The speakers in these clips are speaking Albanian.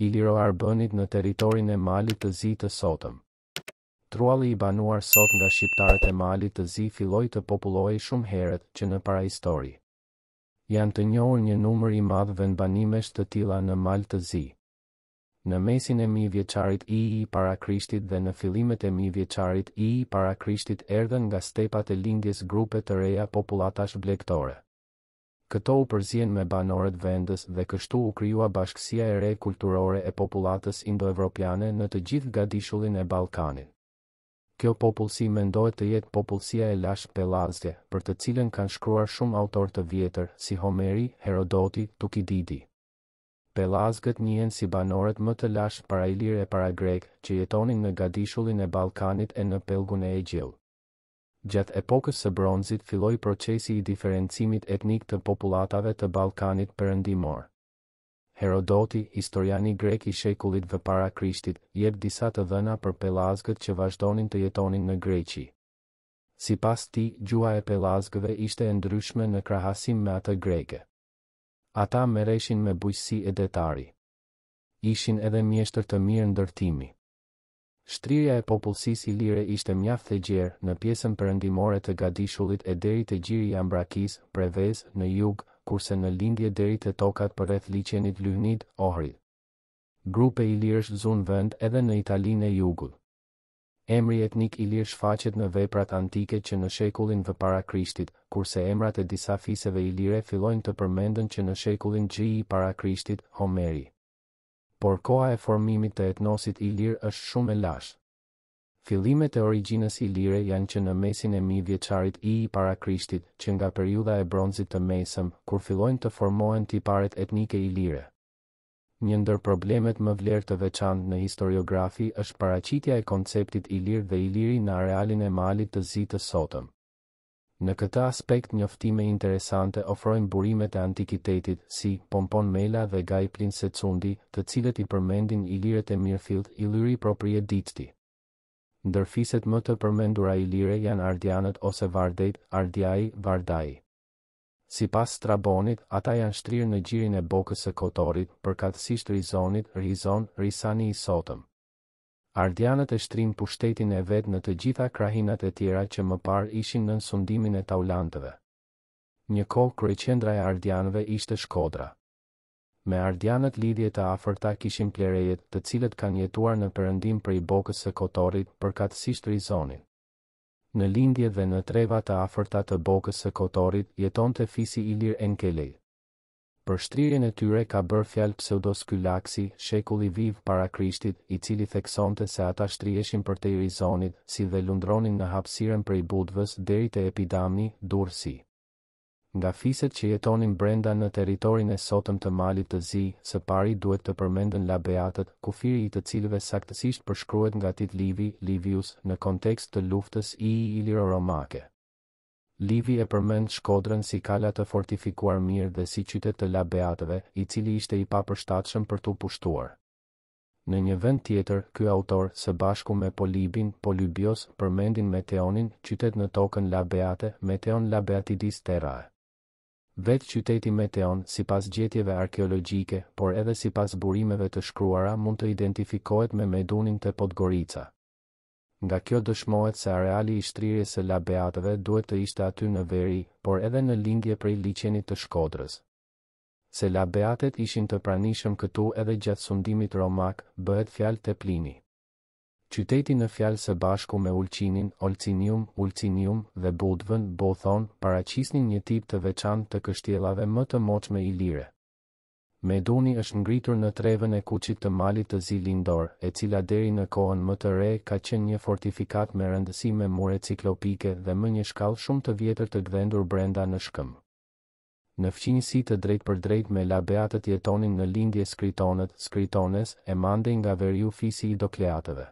Iliro-arbënit në territorin e Malit të Zi të sotëm. Trualli i banuar sot nga shqiptarët e Malit të Zi filloi të popullohej shumë herët që në parahistori. Janë të njohur një numër i madh vendbanimesh të tilla në Mal të Zi. Në mesin e mijëvjeçarit ii para Krishtit dhe në fillimet e mijëvjeçarit ii para Krishtit erdhën nga stepat e lindjes grupe të reja popullatash blegtore. Këto u përzienë me banorët vendës dhe kështu u krijua bashkësia e re kulturore e popullatës indoevropiane në të gjithë gadishullin e Ballkanit. Kjo popullsi mendohet të jetë popullsia e lashtë pellazge, për të cilën kanë shkruar shumë autorë të vjetër, si Homeri, Herodoti, Tukididi. Pellazgët njihen si banorët më të lashtë parailirë e paragrekë, që jetonin në gadishullin e Ballkanit e në Pellgun e Egjeut. Gjatë epokës së bronzit filloi procesi i diferencimit etnik të popullatave të Ballkanit Perëndimor. Herodoti, historiani grek i shekullit vë para Krishtit, jep disa të dhëna për pellazgët që vazhdonin të jetonin në Greqi. Sipas tij, gjuha e pellazgëve ishte e ndryshme në krahasim me atë greke. Ata merreshin me bujqësi e detari. Ishin edhe mjeshtër të mirë ndërtimi. Shtrirja e popullsisë ilire ishte mjaft e gjerë, në pjesën perëndimore të Gadishullit e deri te gjiri i Ambrakisë, Prevezë, në jug, kurse në lindje deri te tokat përreth liqenit Lyhnid, Ohrid. Grupe ilirësh zunë vend edhe në Italinë e Jugut. Emri etnik ilir shfaqet në veprat antike që në shekullin vë para Krishtit, kurse emrat e disa fiseve ilire fillojnë të përmenden që në shekullin xii para Krishtit, Homeri. Por koha e formimit të etnosit ilir është shumë e lashtë. Fillimet e origjinës ilire janë që në mesin e mijëvjeçarit ii para Krishtit, që nga periudha e Bronzit të Mesëm, kur fillojnë të formohen tiparet etnike ilire. Një ndër problemet me vlerë të veçantë në historiografi është paraqitja e konceptit ilir dhe Iliri në arealin e Malit të Zi të sotëm. Në këtë aspekt njoftime interesante ofrojnë burimet e antikitetit, si, Pompon Mela dhe Gaj Plin Secundi, të cilët i përmendin ilirët e mirëfilltë, Illyrii proprie dicti. Ndër fiset më të përmendura ilire janë Ardianët ose Vardejt, Ardiai, Vardai. Sipas Strabonit, ata janë shtrirë në gjirin e Bokës së Kotorit, përkatësisht Rizonit, Rhizon, Risani i sotëm. Ardianët e shtrinë pushtetin e vet në të gjitha krahinat e tjera që më parë ishin nën sundimin e taulantëve. Një kohë kryeqendra e ardianëve ishte Shkodra. Me ardianët lidhje të afërta kishin plerejet, të cilët kanë jetuar në perëndim prej Bokës së Kotorit, përkatësisht Rizonit. Në lindje dhe në treva të afërta të Bokës së Kotorit jetonte fisi ilir Enkelej. Për shtrirjen e tyre ka bërë fjalë Pseudo Skylaksi, shekulli VI-V para Krishtit, i cili theksonte se ata shtriheshin përtej Rizonit, si dhe lundronin në hapësirën prej Budvës deri te Epidamni, Durrësi. Nga fiset që jetonin brenda në territorin e sotëm të Malit të Zi, së pari duhet të përmendën Labeatët, kufiri i të cilëve saktësisht përshkruhet nga Tit Livi, Livius, në kontekst të luftës Iliro-Romake. Livi e përmend Shkodrën si kala të fortifikuar mirë dhe si qytet të labeatëve, i cili ishte i papërshtatshëm për t'u pushtuar. Në një vend tjetër, ky autor, së bashku me Polibin, Polybios, përmendin Meteonin, qytet në tokën labeate, Meteon Labeatidis Terrae. Vetë qyteti Meteon, sipas gjetjeve arkeologjike, por edhe sipas burimeve të shkruara mund të identifikohet me Medunin te Podgorica. Nga kjo dëshmohet se areali i shtrirjes së labeatëve duhet të ishte aty në veri, por edhe në lindje prej liqenit të Shkodrës. Se labeatët ishin të pranishëm këtu edhe gjatë sundimit romak, bëhet fjalë te Plini. Qyteti në fjalë së bashku me Ulqinin, Olcinium, Ulcinium, dhe Budvën, Buthon, paraqisnin një tip të veçantë të kështjellave më të moçme ilire. Meduni është ngritur në trevën e Kuçit të Malit të Zi Lindor, e cila deri në kohën më të re ka qenë një fortifikatë me rëndësi me mure ciklopike dhe me një shkallë shumë të vjetër të gdhendur brenda në shkëmb. Në fqinjësi të drejtpërdrejtë me Labeatët jetonin në lindje Skritonët, Skritones, e mandej nga veriu fisi i Dokleatëve.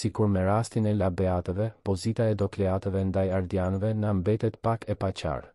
Sikur me rastin e Labeatëve, pozita e Dokleatëve ndaj Ardianëve na mbetet pak e paqartë.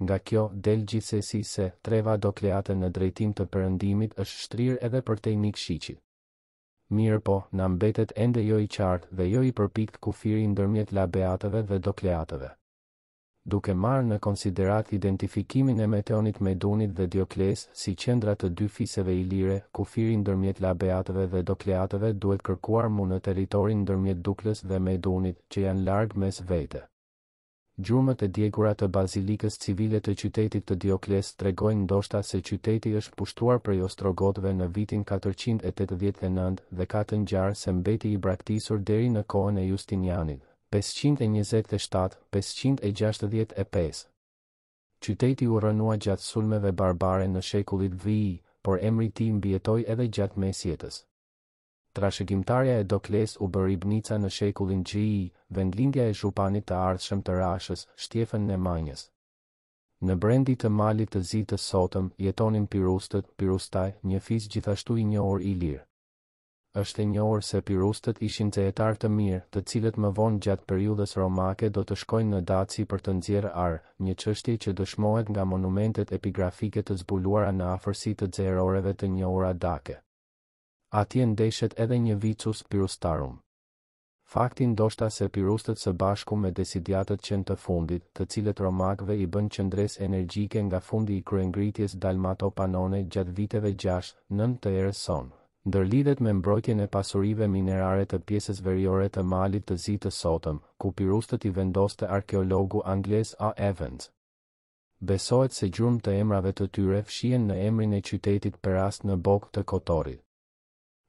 Nga kjo, del gjithsesi se, treva dokleate në drejtim të perëndimit është shtrirë edhe përtej Nikshiqit. Mirëpo, na mbetet ende jo i qartë dhe jo i përpiktë kufiri ndërmjet labeatëve dhe dokleatëve. Duke marrë në konsideratë identifikimin e Meteonit Medunit dhe Dioklesë si qendra të dy fiseve ilire, kufiri ndërmjet labeatëve dhe dokleatëve duhet kërkuar mu në territorin ndërmjet Duklës dhe Medunit, që janë larg mes vete. Gjurmët e djegura të bazilikës civile të qytetit të Dioklesë tregojnë ndoshta se qyteti është pushtuar prej ostrogotëve në vitin katërqind e tetëdhjetë e nëntë dhe ka të ngjarë se mbeti i braktisur deri në kohën e Justinianit, pesëqind e njëzet e shtatë, pesëqind e gjashtëdhjetë e pesë. Qyteti u rrënua gjatë sulmeve barbare në shekullin VII, por emri i tij mbijetoi edhe gjatë mesjetës. Trashëgimtarja e Doklesë u bë Ribnica në shekullin xii, vendlindja e zhupanit të ardhshëm të Rashës, Shtjefën Nemanjës. Në brendi të Malit të Zi të sotëm, jetonin Pirustët, Pirustaj, një fis gjithashtu i njohur ilir. Është e njohur se Pirustët ishin xehetarë të mirë, të cilët më vonë gjatë periudhës romake do të shkojnë në Daci për të nxjerrë ar, një çështje që dëshmohet nga monumentet epigrafike të zbuluara në afërsi të xeheroreve të njohura dake. Atje ndeshet edhe një Vicus Pirustarum. Fakti ndoshta se pirustët së bashku me desidiatët qenë të fundit, të cilët romakëve i bënë qëndresë energjike nga fundi i kryengritjes dalmato-panone gjatë viteve gjashtë, nëntë të erës sonë, ndërlidhet me mbrojtjen e pasurive minerare të pjesës veriore të Malit të Zi të sotëm, ku pirustët i vendoste arkeologu anglez A. Evans. Besohet se gjurmë të emrave të tyre fshihen në emrin e qytetit Perast në Bokë të Kotorit.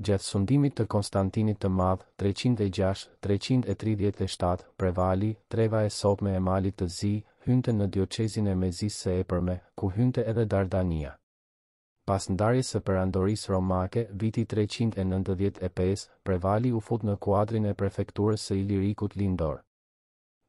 Gjatë sundimit të Konstantinit të Madh, treqind e gjashtë, treqind e tridhjetë e shtatë, Prevali, treva e sotme e Malit të Zi, hynte në dioçezin e Mezisë së Epërme, ku hynte edhe Dardania. Pas ndarjes së Perandorisë Romake, viti treqind e nëntëdhjetë e pesë, Prevali u fut në kuadrin e prefekturës së Ilirikut Lindor.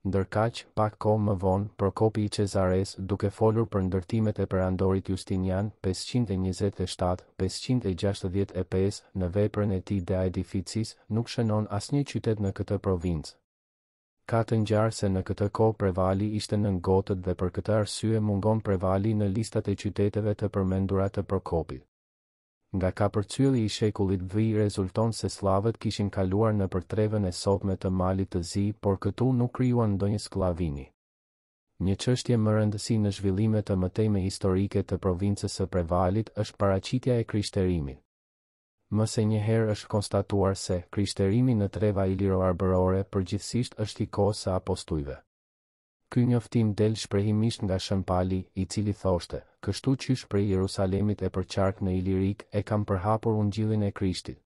Ndërkaq, pak kohë më vonë, Prokopi i Cezaresë, duke folur për ndërtimet e perandorit Justinian, pesëqind e njëzet e shtatë, pesëqind e gjashtëdhjetë e pesë, në veprën e tij De Aedificis, nuk shënon asnjë qytet në këtë provincë. Ka të ngjarë se në këtë kohë Prevali ishte nën gotët dhe për këtë arsye mungon Prevali në listat e qyteteve të përmendura të Prokopit. Nga kapërcylli i shekullit vi rezulton se sllavët kishin kaluar nëpër trevën e sotme të Malit të Zi, por këtu nuk krijuan ndonjë skllavini. Një çështje më rëndësi në zhvillime të mëtejme historike të provincës së Prevalit është paraqitja e krishterimit. Më se një herë është konstatuar se, krishterimi në treva iliro-arbërore përgjithësisht është i kohës së apostujve. Ky njoftim del shprehimisht nga Shën Pali, i cili thoshte, Kështu qysh prej Jerusalemit e përqark në Ilirik e kam përhapur Ungjillin e Krishtit.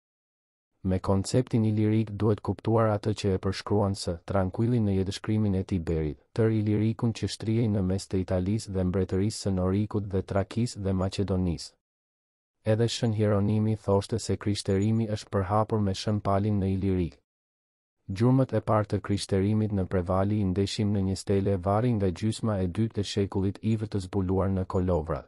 Me konceptin Ilirik duhet kuptuar atë që e përshkruan S. Trankuilli në jetëshkrimin e Tiberit, tërë Ilirikun që shtrihej në mes të Italisë dhe mbretërisë së Norikut dhe Trakisë dhe Maqedonisë. Edhe Shën Hieronimi thoshte se krishterimi është përhapur me Shën Palin në Ilirik. Gjurmët e parë të krishterimit në Prevali i ndeshim në një stele varri nga gjysma e dytë e shekullit iv të zbuluar në Kolovrat.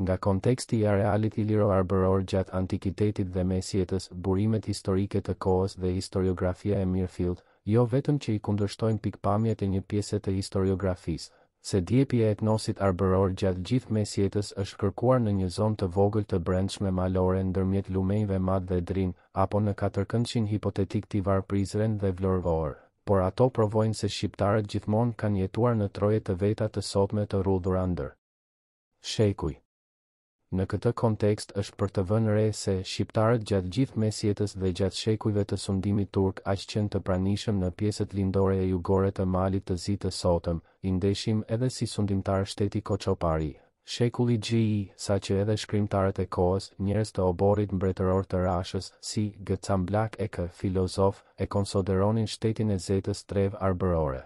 Nga konteksti i arealit iliro-arbëror gjatë antikitetit dhe mesjetës, burimet historike të kohës dhe historiografia e mirëfilltë, jo vetëm që i kundërshtojnë pikëpamjet e një pjese të historiografisë, se djepi e etnosit arbëror gjatë gjithë mesjetës është kërkuar në një zonë të vogël të brendshme malore ndërmjet lumenjve Mat dhe Drin, apo në katërkëndshin hipotetik Tivar Prizren dhe Vlorë Ohër. Por ato provojnë se shqiptarët gjithmonë kanë jetuar në troje të veta të sotme të rrudhura ndër shekuj. Në këtë kontekst është për të vënë re se shqiptarët gjatë gjithë mesjetës dhe gjatë shekujve të sundimit turk aq qenë të pranishëm në pjesët lindore e jugore të Malit të Zi të sotëm i ndeshim edhe si sundimtar shteti Koçopari, shekulli xiii, saqë edhe shkrimtarët e kohës, njerëz të oborrit mbretëror të Rashës, si, G. Camblak e K. Filozof, e konsideronin shtetin e Zetës trevë arbërore.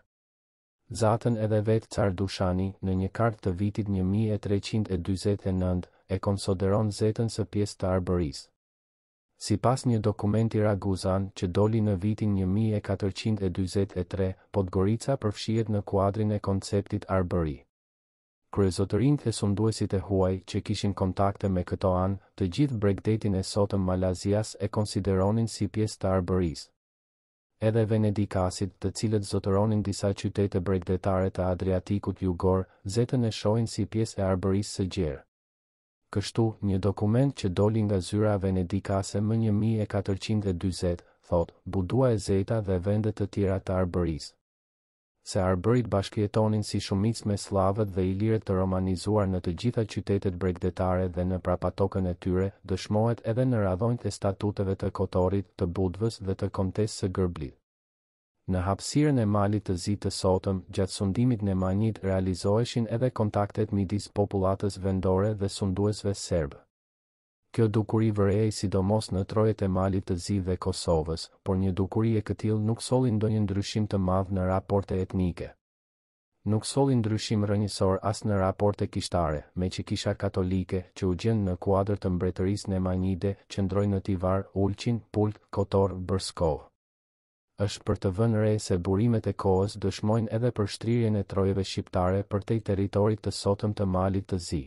Zetën edhe vetë car Dushani në një kartë të vitit një mijë e treqind e dyzet e nëntë, e konsideron Zetën si pjesë të Arbërisë. Sipas një dokumenti raguzan që doli në vitin një mijë e katërqind e dyzet e tre, Podgorica përfshihet në kuadrin e konceptit Arbëri. Kryezotërinjtë e sunduesit e huaj që kishin kontakte me këto anë, të gjithë bregdetin e sotëm malazias e konsideronin si pjesë të Arbërisë. Edhe venedikasit, të cilët zotëronin disa qytete bregdetare të Adriatikut Jugor, Zetën e shohin si pjesë e Arbërisë së gjerë. Kështu, një dokument që doli nga zyra venedikase më një mijë e katërqind e dyzet, thotë, Budua e Zeta dhe vende të tjera të Arbërisë. se Arbërit bashkëjetonin si shumicë me sllavët dhe ilirët e romanizuar në të gjitha qytetet bregdetare dhe në prapatokën e tyre, dëshmohet edhe në radhonjtë e statuteve të Kotorit, të Budvës dhe të Kontesë së Gërblit. Në hapësirën e Malit të Zi të sotëm, gjatë sundimit nemanjid realizoheshin edhe kontaktet midis popullatës vendore dhe sunduesve serbë. Kjo dukuri vërehej sidomos në trojet e Malit të Zi dhe Kosovës, por një dukuri e këtillë nuk solli ndonjë ndryshim të madh në raporte etnike. Nuk solli ndryshim rrënjësor as në raporte kishtare, meqë Kisha Katolike, që u gjend në kuadër të Mbretërisë Nemanjide, qëndroi në Tivar, Ulqin, Pult, Kotor, Bërskov. Është për të vënë re se burimet e kohës dëshmojnë edhe për shtrirjen e trojeve shqiptare përtej territorit të sotëm të Malit të Zi.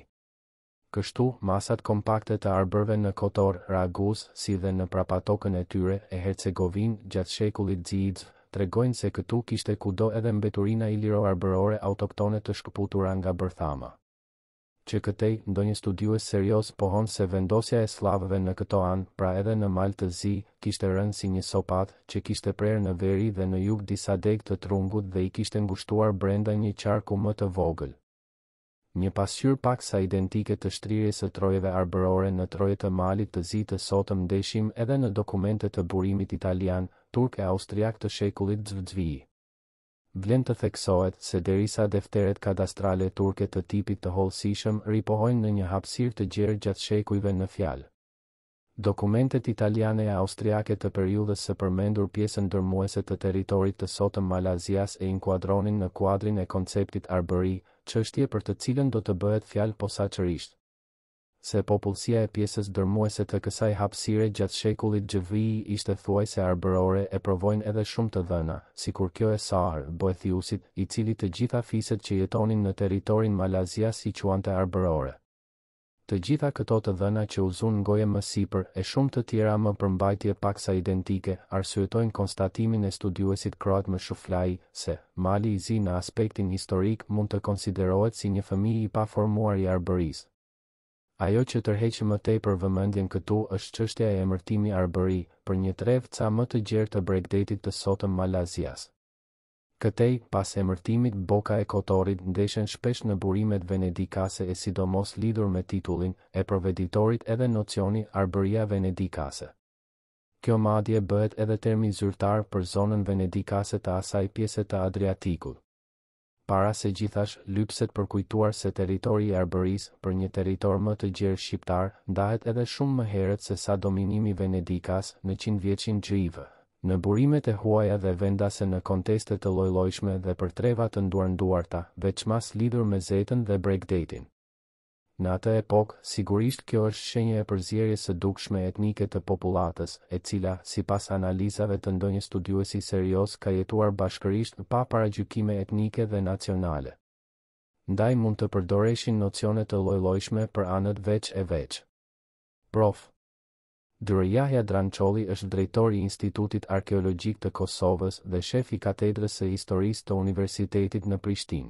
Kështu, masat kompakte të arbërve në Kotor, Raguz, si dhe në prapatokën e tyre, e Hercegovinë, gjatë shekullit xiii xv, tregojnë se këtu kishte kudo edhe mbeturina iliro-arbërore autoktone të shkëputura nga bërthama. Që këtej, ndonjë studiues serioz pohon se vendosja e sllavëve në këto anë, pra edhe në Mal të Zi, kishte rënë si një sopatë, që kishte prerë në veri dhe në jug disa degë të trungut dhe i kishte ngushtuar brenda një qarku më të vogël. Një pasqyrë paksa identike të shtrirjes së trojeve arbërore në troje të Malit të Zi të sotëm ndeshim edhe në dokumente të burimit italian, turk e austriak të shekullit XV-XVII. Vlen të theksohet se derisa defteret kadastrale turke të tipit të hollësishëm ripohojnë në një hapësirë të gjerë gjatë shekujve në fjalë, Dokumentet italiane e austriake të periudhës së përmendur pjesën dërmuese të territorit të sotëm malazias e inkuadronin në kuadrin e konceptit Arbëri, çështje për të cilën do të bëhet fjalë posaçërisht se popullsia e pjesës dërmuese të kësaj hapësire gjatë shekullit XVII ishte thuajse arbërore e provojnë edhe shumë të dhëna, sikur kjo e Saar, Boethiusit, i cili të gjitha fiset që jetonin në territorin malazias i quante arbërore. Të gjitha këto të dhëna që u zunë ngoje më sipër, e shumë të tjera më përmbajtje paksa identike, arsyetojnë konstatimin e studiuesit kroat M. Shuflaj, se, Mali i Zi në aspektin historik mund të konsiderohet si një fëmijë i paformuar i Arbërisë. Ajo që tërheq më tepër vëmendjen këtu është çështja e emërtimi Arbëri, për një trevë ca më të gjerë të bregdetit të sotëm malazias. Këtej, pas emërtimit Boka e Kotorit ndeshen shpesh në burimet venedikase e sidomos lidhur me titullin e proveditorit edhe nocioni Arbëria Venedikase. Kjo madje bëhet edhe termi zyrtar për zonën venedikase të asaj pjese të Adriatikut. Para se gjithash, lypset përkujtuar se territori i Arbërisë, për një territor më të gjerë shqiptar, ndahet edhe shumë më herët sesa dominimi venedikas, në qindvjeçin XIV. Në burimet e huaja dhe vendase në konteste të llojllojshme dhe për treva të nduarnduarta, veçmas lidhur me Zetën dhe bregdetin. Në atë epokë, sigurisht kjo është shenjë e përzierjes së dukshme etnike të popullatës, e cila, sipas analizave të ndonjë studiuesi serioz ka jetuar bashkërisht pa paragjykime etnike dhe nacionale. Ndaj mund të përdoreshin nocione të llojllojshme për anët veç e veç. Prof. Dr. Jahja Drançolli është drejtor i Institutit Arkeologjik të Kosovës dhe shef i Katedrës së Historisë të Universitetit në Prishtinë.